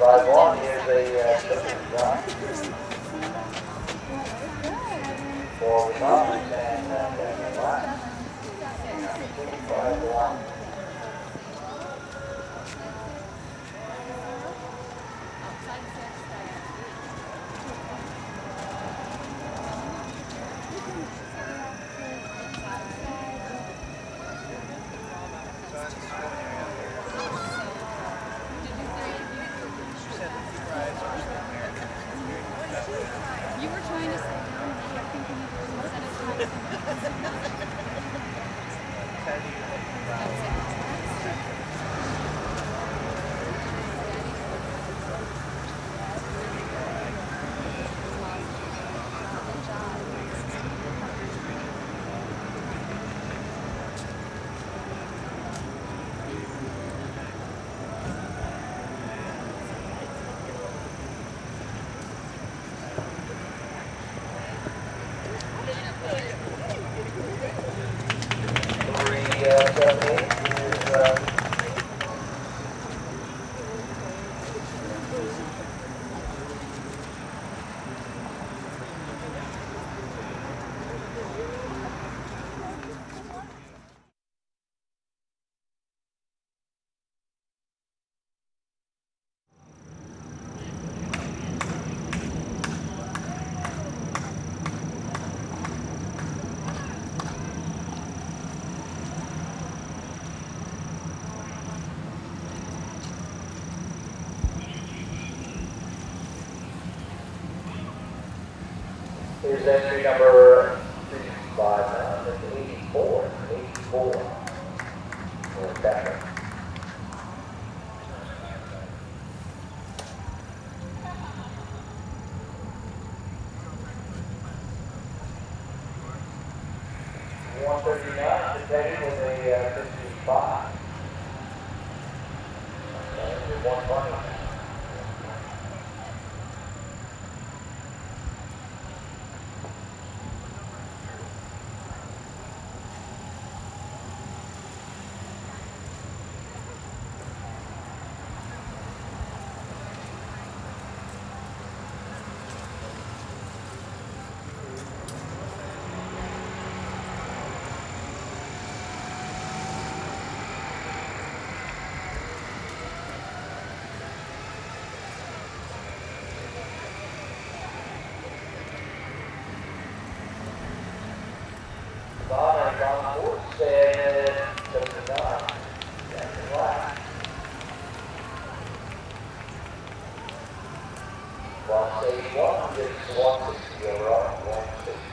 Drive on, here's a uh, service drive. Four with and then uh, instead of Here's entry number sixty-five, now, that's eighty-four, eighty-four. Or better. One thirty-nine, with a uh, fifty-five. Okay, one twenty. 161, 160 overall, 160.